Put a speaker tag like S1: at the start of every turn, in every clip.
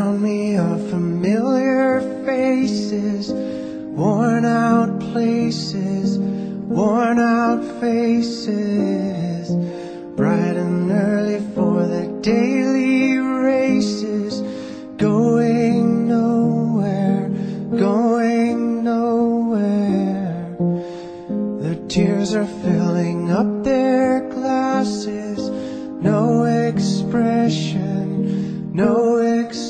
S1: around me are familiar faces, worn out places, worn out faces, bright and early for the daily races, going nowhere, going nowhere. Their tears are filling up their glasses, no expression no expression.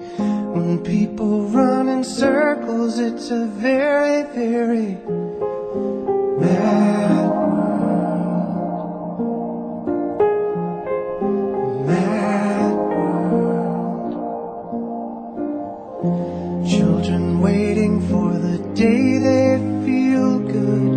S1: When people run in circles, it's a very, very mad world. Mad world. Children waiting for the day they feel good.